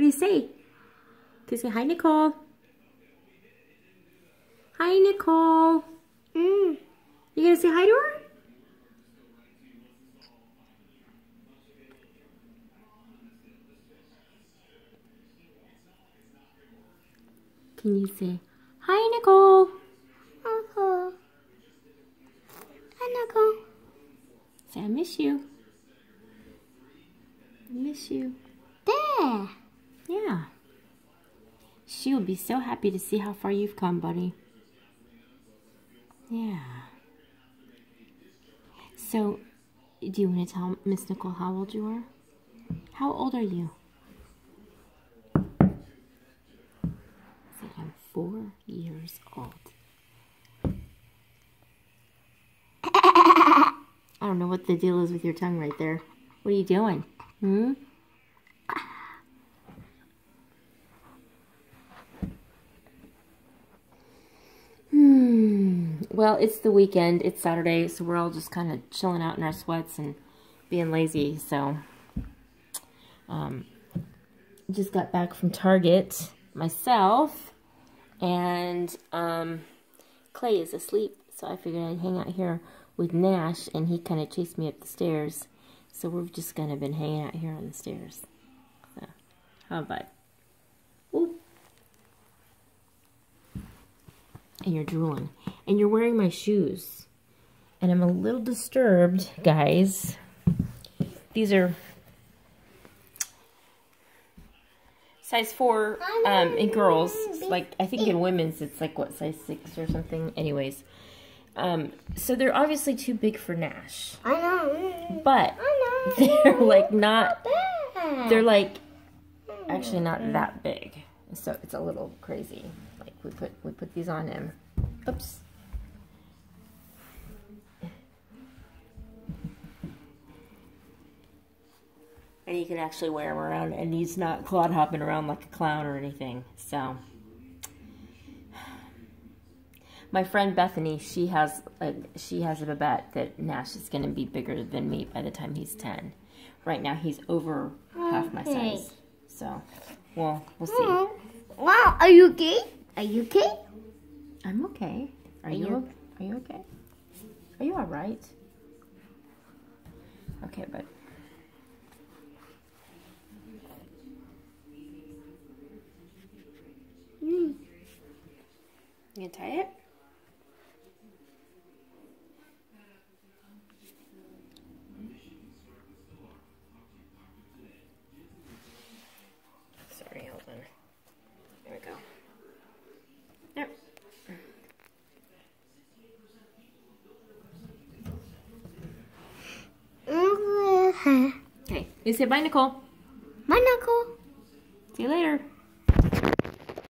do you say? Can you say hi, Nicole? Hi, Nicole. Mm. You gonna say hi to her? Can you say hi, Nicole? Uncle. Hi, Nicole. Say I miss you. I miss you. There. She will be so happy to see how far you've come, buddy. Yeah. So, do you want to tell Miss Nicole how old you are? How old are you? I'm four years old. I don't know what the deal is with your tongue right there. What are you doing? Hmm? Hmm. Well, it's the weekend. It's Saturday, so we're all just kind of chilling out in our sweats and being lazy. So, um, just got back from Target myself, and um, Clay is asleep, so I figured I'd hang out here with Nash, and he kind of chased me up the stairs. So we've just kind of been hanging out here on the stairs. So, how about? Ooh. and you're drooling. And you're wearing my shoes. And I'm a little disturbed, guys. These are size 4 um, in girls. Like, I think in women's it's like, what, size 6 or something? Anyways. Um, so they're obviously too big for Nash. I know. But I know. they're like not, they're like actually not that big. So it's a little crazy. Like we put we put these on him. Oops. And you can actually wear him around and he's not clod hopping around like a clown or anything. So my friend Bethany, she has a, she has a bet that Nash is going to be bigger than me by the time he's 10. Right now he's over half my size. So, well, we'll see. Hmm. Oh. Wow, are you okay? Are you okay? I'm okay. Are, you, you- are you okay? Are you all right? Okay, but Mm. You gonna tie it? Sorry, hold on. There we go. There. Mm. Okay. You say bye, Nicole. My knuckle. See you later.